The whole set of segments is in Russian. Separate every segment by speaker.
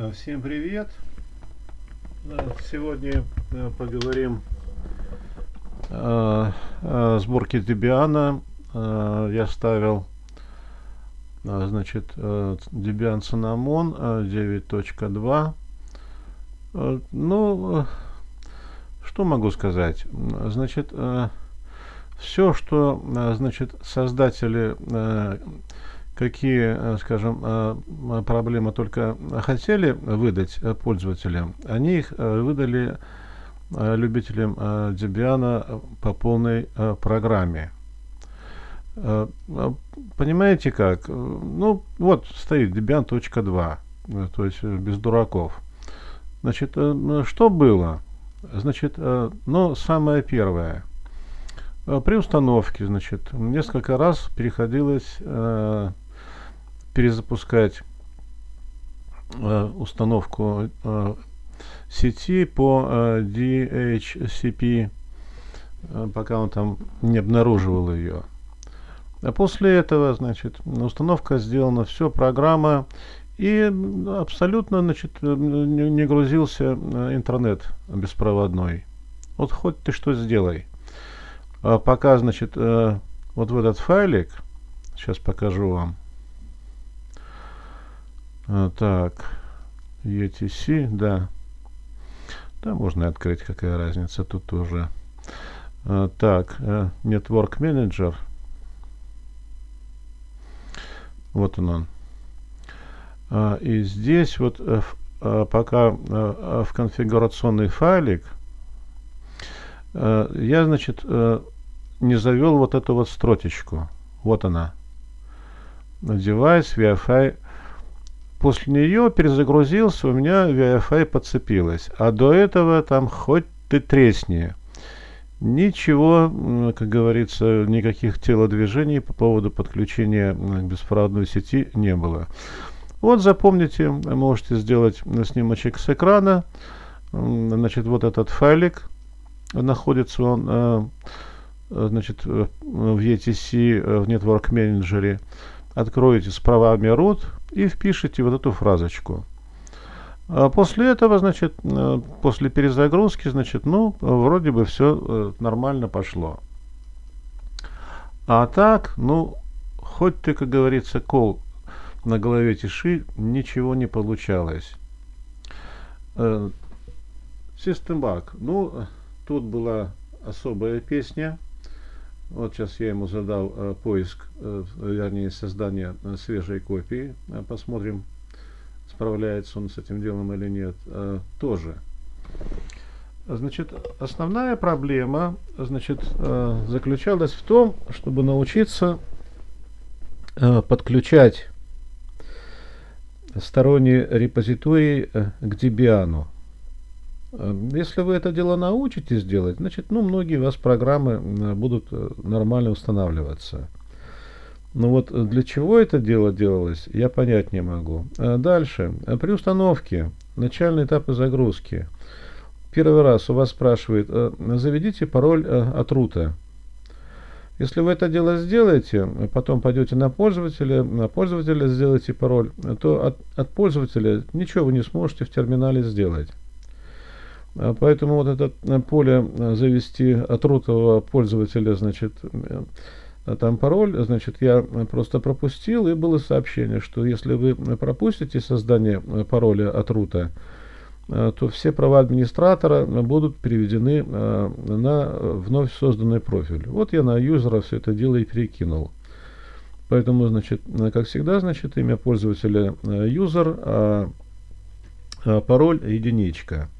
Speaker 1: А, всем привет! Сегодня э, поговорим о, сборке Debian. Я ставил значит Debian Cinnamon 9.2. Ну, что могу сказать? Значит, все, что значит создатели какие, э, скажем, э, проблемы только хотели выдать э, пользователям, они их выдали любителям Debian по полной программе. Понимаете как? Ну, вот стоит Debian.2, то есть без дураков. Значит, что было? Значит, ну, самое первое. При установке, значит, несколько раз приходилось перезапускать э, установку э, сети по э, DHCP, э, пока он там не обнаруживал ее. А после этого, значит, установка сделана, все, программа, и абсолютно, значит, не, не грузился э, интернет беспроводной. Вот хоть ты что сделай. А пока, значит, э, вот в этот файлик, сейчас покажу вам, а, так, ETC, да. Да, можно открыть, какая разница тут тоже. А, так, э, Network Manager. Вот он он. А, и здесь вот э, а, пока в конфигурационный файлик я, значит, не завел вот эту вот строчечку. Вот она. Device, Wi-Fi После нее перезагрузился, у меня Wi-Fi подцепилось. А до этого там хоть ты тресни. Ничего, как говорится, никаких телодвижений по поводу подключения к беспроводной сети не было. Вот запомните, можете сделать снимочек с экрана. Значит, вот этот файлик находится он э, значит, в ETC, в Network Manager. Откроете с правами root, и впишите вот эту фразочку. А после этого, значит, э, после перезагрузки, значит, ну, вроде бы все э, нормально пошло. А так, ну, хоть ты, как говорится, кол на голове тиши, ничего не получалось. Э, System Bug. Ну, тут была особая песня. Вот сейчас я ему задал э, поиск, э, вернее создание э, свежей копии. Э, посмотрим, справляется он с этим делом или нет. Э, тоже. Значит, основная проблема значит, э, заключалась в том, чтобы научиться э, подключать сторонние репозитории э, к Debian. Эм, если вы это дело научитесь делать, значит, ну, многие у вас программы будут э, нормально устанавливаться. Но вот для чего это дело делалось, я понять не могу. Э, дальше. При установке, начальные этапы загрузки. Первый раз у вас спрашивает, э, заведите пароль от рута. Если вы это дело сделаете, потом пойдете на пользователя, на пользователя сделаете пароль, то от, от пользователя ничего вы не сможете в терминале сделать. А поэтому вот это э, поле э, завести от рутового пользователя, значит, э, там пароль, значит, я просто пропустил, и было сообщение, что если вы пропустите создание пароля от рута, то все права администратора будут переведены на вновь созданный профиль. Вот я на юзера все это дело и перекинул. Поэтому, значит, как всегда, значит, имя пользователя юзер, а пароль единичка.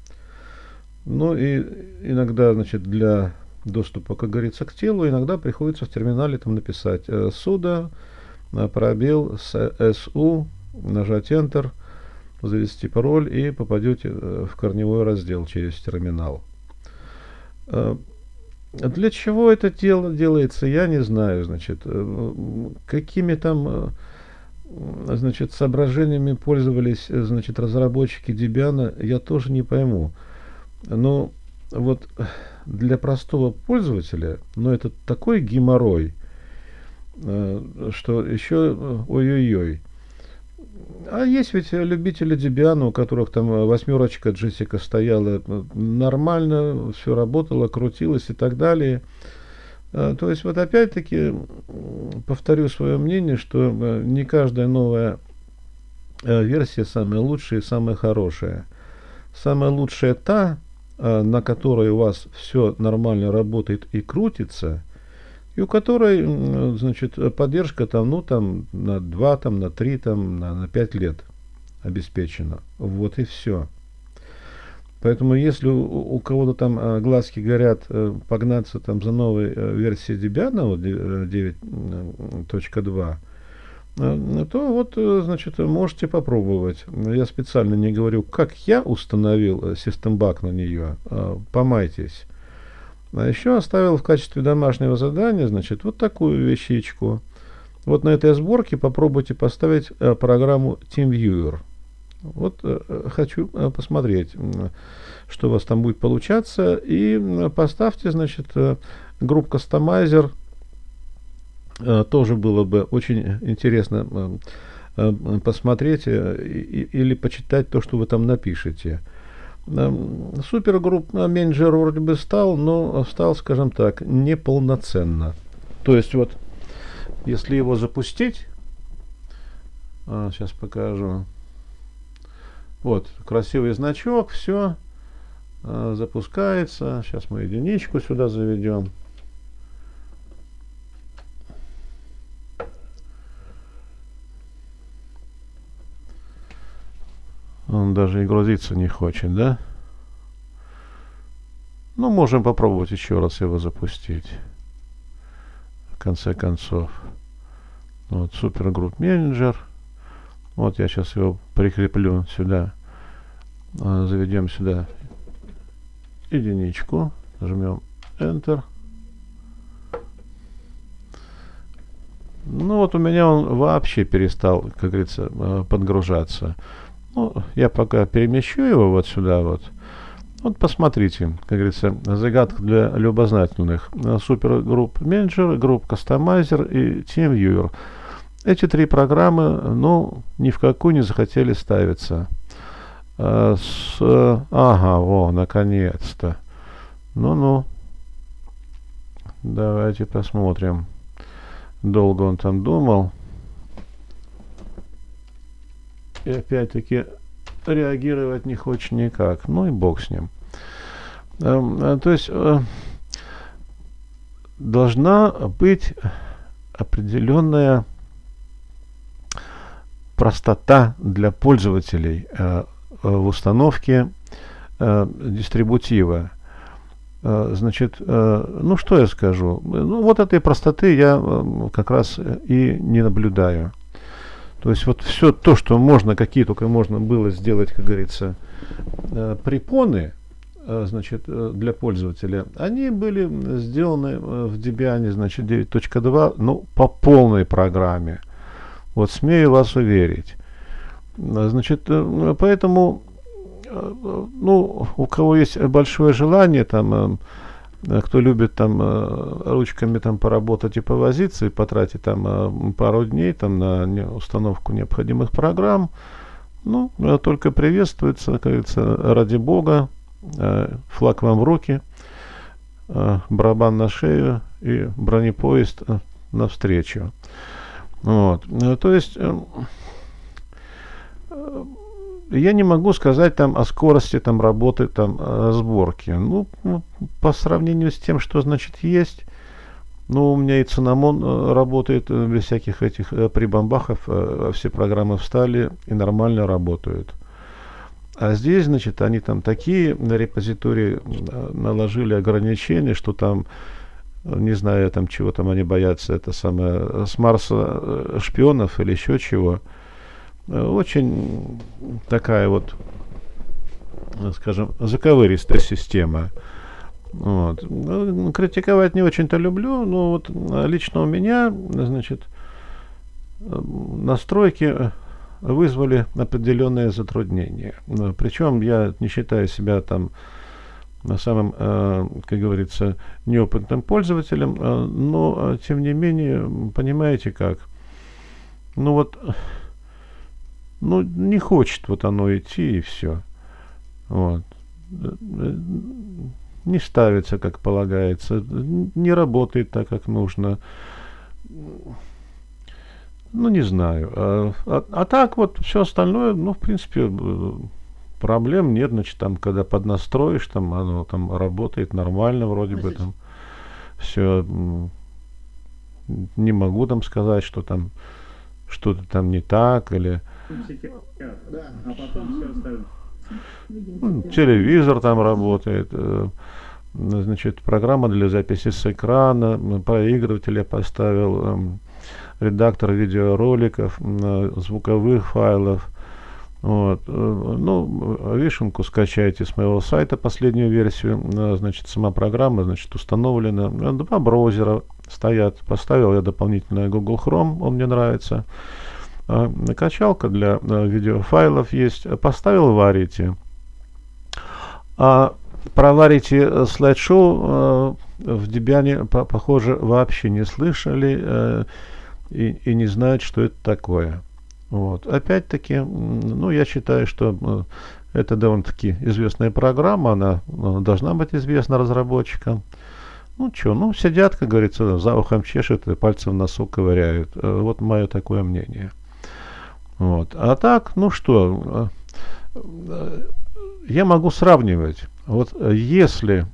Speaker 1: Ну и иногда, значит, для доступа, как говорится, к телу, иногда приходится в терминале там написать э, суда, э, пробел, SU, нажать Enter, завести пароль и попадете э, в корневой раздел через терминал. Для чего это дело делается, я не знаю, значит, какими там значит, соображениями пользовались, значит, разработчики Debian, я тоже не пойму. Но вот для простого пользователя, ну это такой геморрой, э, что еще ой-ой-ой. а есть ведь любители Debian, у которых там восьмерочка Джессика стояла нормально, все работало, крутилось и так далее. То есть вот опять-таки повторю свое мнение, что не каждая новая версия самая лучшая и самая хорошая. Самая лучшая та, на которой у вас все нормально работает и крутится – и у которой, значит, поддержка там, ну, там, на 2, там, на 3, там, на, на 5 лет обеспечена. Вот и все. Поэтому если у, у кого-то там а, глазки горят э, погнаться там за новой э, версией Debian вот, 9.2, э, то вот, значит, можете попробовать. Я специально не говорю, как я установил System Bug на нее. Помайтесь. А еще оставил в качестве домашнего задания, значит, вот такую вещичку. Вот на этой сборке попробуйте поставить э, программу TeamViewer. Вот э, э хочу э, посмотреть, что у вас там будет получаться. И поставьте, значит, э, групп Customizer. Э, тоже было бы очень интересно э, э, посмотреть или почитать то, что вы там напишете. Супергрупп менеджер вроде бы стал, но стал, скажем так, неполноценно. То есть вот, если его запустить, а, сейчас покажу. Вот, красивый значок, все, а, запускается. Сейчас мы единичку сюда заведем. Он даже и грузиться не хочет, да? Ну, можем попробовать еще раз его запустить. В конце концов. Вот, супергрупп менеджер. Вот я сейчас его прикреплю сюда. А, заведем сюда единичку. Нажмем Enter. Ну вот у меня он вообще перестал, как говорится, а, подгружаться. Ну, я пока перемещу его вот сюда вот. Вот посмотрите, как говорится, загадка для любознательных. Супергрупп менеджер, групп кастомайзер и TeamViewer. Эти три программы, ну, ни в какую не захотели ставиться. А, с, ага, во, наконец-то. Ну-ну. Давайте посмотрим. Долго он там думал. И опять-таки реагировать не хочет никак. Ну и бог с ним. Эм, э, то есть э, должна быть определенная простота для пользователей э, в установке дистрибутива. Значит, ну что я скажу? Ну вот этой простоты я как раз и не наблюдаю. То есть вот все то, что можно, какие только можно было сделать, как говорится, э, препоны, э, значит, э, для пользователя, они были сделаны в Debian, значит, 9.2, ну, по полной программе. Вот смею вас уверить. Значит, поэтому, ну, у кого есть большое желание, там, кто любит там э, ручками там поработать и повозиться и потратить там э, пару дней там на установку необходимых программ, ну, только приветствуется, как говорится, ради бога, флаг вам в руки, барабан на шею и бронепоезд навстречу. Вот. То есть я не могу сказать там о скорости там работы там э, сборки. Ну, ну, по сравнению с тем, что значит есть, ну, у меня и цинамон э, работает э, без всяких этих прибамбахов, все программы встали и нормально работают. А здесь, значит, они там такие на репозитории наложили ограничения, что там, не знаю, там чего там они боятся, это самое, с Марса шпионов или еще чего – очень такая вот, скажем, заковыристая система. Вот. Ну, критиковать не очень-то люблю, но вот лично у меня, значит, настройки вызвали определенные затруднения. Причем я не считаю себя там самым, как говорится, неопытным пользователем, но тем не менее, понимаете как, ну вот ну, не хочет вот оно идти и все. Вот. Не ставится, как полагается, не работает так, как нужно. Ну, не знаю. А, а, а так вот все остальное, ну, в принципе, проблем нет. Значит, там, когда поднастроишь, там оно там работает нормально вроде бы там. Все. Не могу там сказать, что там что-то там не так или... А потом все остальное. Ну, телевизор там работает, э, значит, программа для записи с экрана, проигрыватель я поставил, эм, редактор видеороликов, звуковых файлов. Вот. Э, ну, вишенку скачайте с моего сайта, последнюю версию. Э, значит, сама программа, значит, установлена. Два браузера стоят. Поставил я дополнительно Google Chrome, он мне нравится. Накачалка для видеофайлов есть. Поставил Varity. А про Varity слайд-шоу в Debian, похоже, вообще не слышали и, и не знают, что это такое. Вот. Опять-таки, ну, я считаю, что это довольно-таки известная программа, она должна быть известна разработчикам. Ну, что, ну, сидят, как говорится, за ухом чешут и пальцем в носу ковыряют. Э, вот мое такое мнение. Вот. А так, ну что, э, я могу сравнивать. Вот если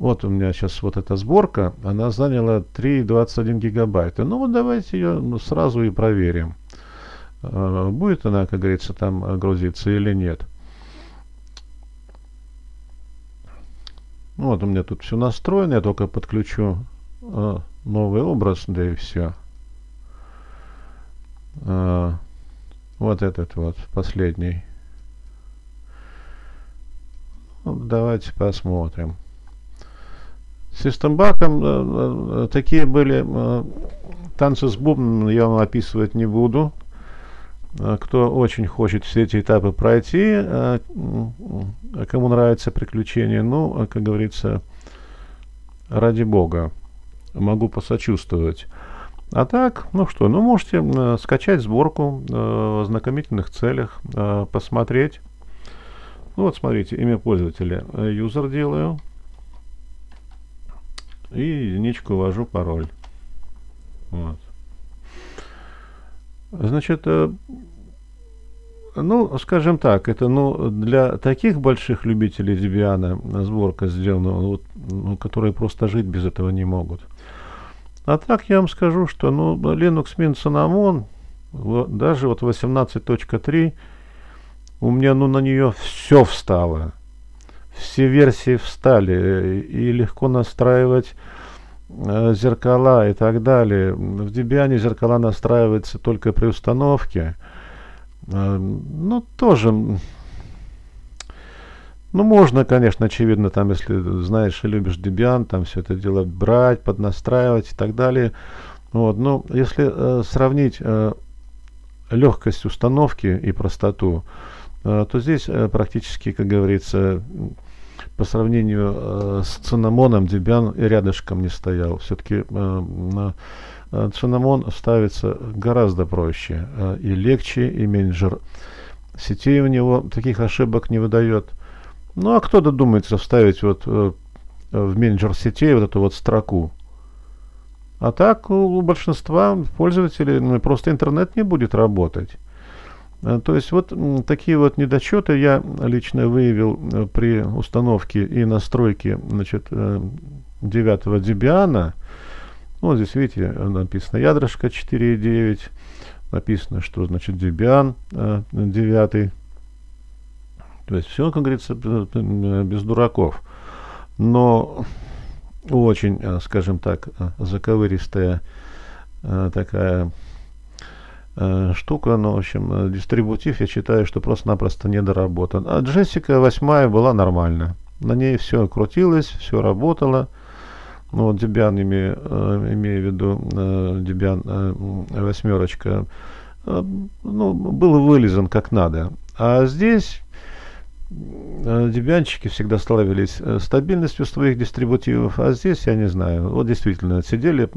Speaker 1: вот у меня сейчас вот эта сборка, она заняла 3,21 гигабайта. Ну вот давайте ее сразу и проверим. А, будет она, как говорится, там грузиться или нет. Вот у меня тут все настроено, я только подключу э, новый образ, да и все. Э, вот этот вот, последний. Вот давайте посмотрим. Систембаком э, э, такие были э, танцы с бубном, я вам описывать не буду. Э, кто очень хочет все эти этапы пройти, э, кому нравится приключение, ну, как говорится, ради бога, могу посочувствовать. А так, ну что, ну можете э, скачать сборку э, в ознакомительных целях, э, посмотреть. Ну вот смотрите, имя пользователя юзер делаю. И единичку ввожу пароль. Вот. Значит, э, ну, скажем так, это ну, для таких больших любителей Debian сборка сделана, вот, ну, которые просто жить без этого не могут. А так я вам скажу, что ну, Linux Mint Cinnamon, вот, даже вот 18.3, у меня ну, на нее все встало все версии встали, и легко настраивать э, зеркала и так далее. В Debian зеркала настраиваются только при установке. Э, ну, тоже... Ну, можно, конечно, очевидно, там, если знаешь и любишь Debian, там все это дело брать, поднастраивать и так далее. Вот, но если э, сравнить э, легкость установки и простоту, э, то здесь э, практически, как говорится, по сравнению э, с цинамоном Debian рядышком не стоял. Все-таки э, э, цинамон ставится гораздо проще э, и легче, и менеджер сетей у него таких ошибок не выдает. Ну а кто додумается вставить вот э, в менеджер сетей вот эту вот строку? А так у большинства пользователей ну, просто интернет не будет работать. Э, то есть вот такие вот недочеты я лично выявил э, при установке и настройке значит, 9 э, Debian. Вот здесь, видите, написано ядрышко 4.9. Написано, что значит Debian 9. То есть все, как говорится, без дураков. Но очень, скажем так, заковыристая такая Э, штука, но, в общем, э, дистрибутив, я считаю, что просто-напросто недоработан. А Джессика 8 была нормально. На ней все крутилось, все работало. Ну, вот Debian, имею, э, имею в виду, Debian восьмерочка, ну, был вылезан как надо. А здесь Дебянчики всегда славились стабильностью своих дистрибутивов, а здесь, я не знаю, вот действительно, сидели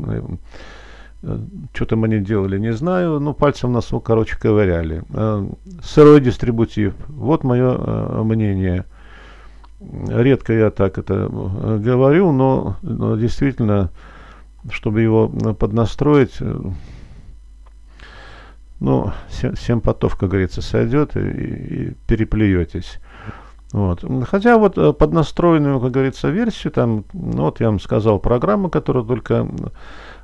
Speaker 1: что там они делали, не знаю. Ну, пальцем в носу, короче, ковыряли. Сырой дистрибутив. Вот мое мнение. Редко я так это говорю, но, но действительно, чтобы его поднастроить, ну, 7 потов, как говорится, сойдет и, и переплюетесь. Вот. Хотя вот э, под настроенную, как говорится, версию, там, ну, вот я вам сказал программу, которую только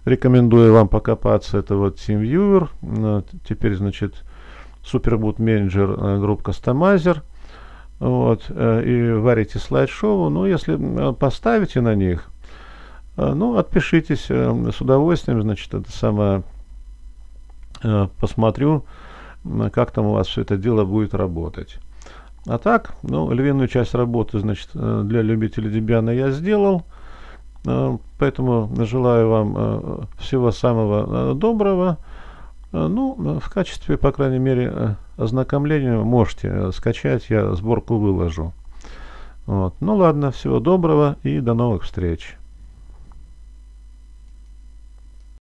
Speaker 1: рекомендую вам покопаться, это вот TeamViewer, э, теперь, значит, Superboot Manager э, Group Customizer, вот, и варите слайд-шоу, ну, если поставите на них, ну, отпишитесь с удовольствием, значит, это самое, посмотрю, как там у вас все это дело будет работать. А так, ну, львиную часть работы, значит, э, для любителей Debian я сделал. Э, поэтому желаю вам э, всего самого доброго. Ну, в качестве, по крайней мере, ознакомления можете скачать, я сборку выложу. Вот. Ну ладно, всего доброго и до новых встреч.